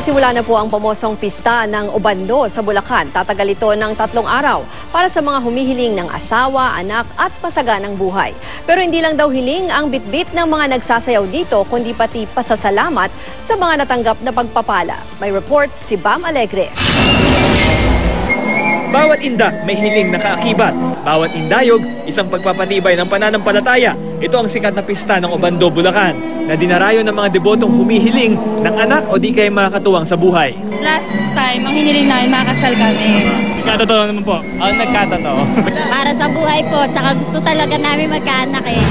Simula na po ang pamosong pista ng Obando sa Bulacan. Tatagal ito ng tatlong araw para sa mga humihiling ng asawa, anak at pasaganang buhay. Pero hindi lang daw hiling ang bitbit ng mga nagsasayaw dito, kundi pati pasasalamat sa mga natanggap na pagpapala. May report si Bam Alegre. Bawat inda may hiling na kaakibat. Bawat indayog, isang pagpapatibay ng pananampalataya. Ito ang sikat na pista ng Obando, Bulacan, na dinarayo ng mga debotong humihiling ng anak o di kaya makakatuwang sa buhay. Last time, ang hiniling namin, makasal kami. Nagkatotoo naman po. Ang nagkatotoo. Para sa buhay po, tsaka gusto talaga namin magkaanak eh.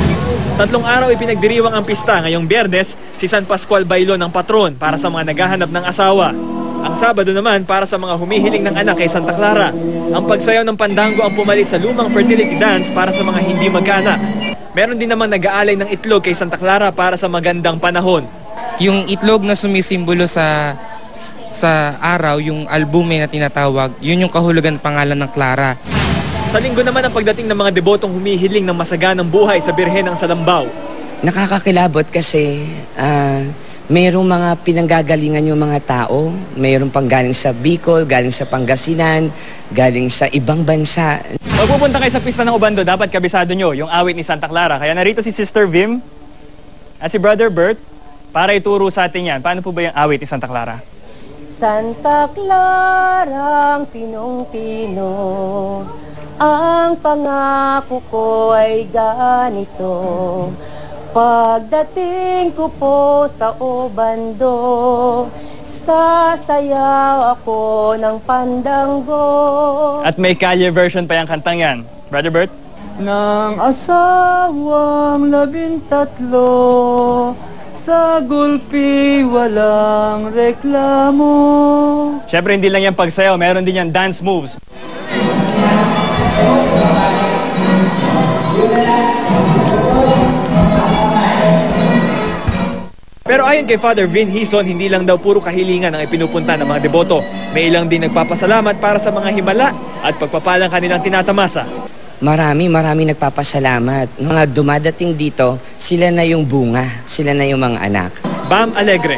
Tatlong araw ipinagdiriwang ang pista ngayong biyernes si San Pascual Bailo ng patron para sa mga naghahanap ng asawa. Ang Sabado naman para sa mga humihiling ng anak kay Santa Clara. Ang pagsayaw ng pandango ang pumalit sa lumang fertility dance para sa mga hindi magkaanak. Meron din naman nag-aalay ng itlog kay Santa Clara para sa magandang panahon. yung itlog na sumisimbolo sa sa araw, yung albume na tinatawag, yun yung kahulugan pangalan ng Clara. Sa linggo naman ang pagdating ng mga debotong humihiling ng masaganang buhay sa Birhen ng Salambao. Nakakakilabot kasi ah, mayroong mga pinanggagalingan yung mga tao. Mayroong pang galing sa Bicol, galing sa Pangasinan, galing sa ibang bansa. Pag pupunta kayo sa pista ng Obando, dapat kabisado nyo yung awit ni Santa Clara. Kaya narito si Sister Vim at si Brother Bert para ituro sa atin yan. Paano po ba yung awit ni Santa Clara? Santa Clarang pinong-pino Ang pangako ko ay ganito Pagdating ko po sa Obando Sasayaw ako ng pandango At may kalye version pa yung kantang yan. Brother Bert? ng asawang labintatlo sa gulpi walang reklamo. Siyempre hindi lang yan pagsayaw, meron din yan dance moves. Ayon kay Father Vin Hison, hindi lang daw puro kahilingan ang ipinupunta ng mga deboto. May ilang din nagpapasalamat para sa mga himala at pagpapalang kanilang tinatamasa. Marami, marami nagpapasalamat. Mga dumadating dito, sila na yung bunga, sila na yung mga anak. Bam Alegre,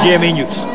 GMA News.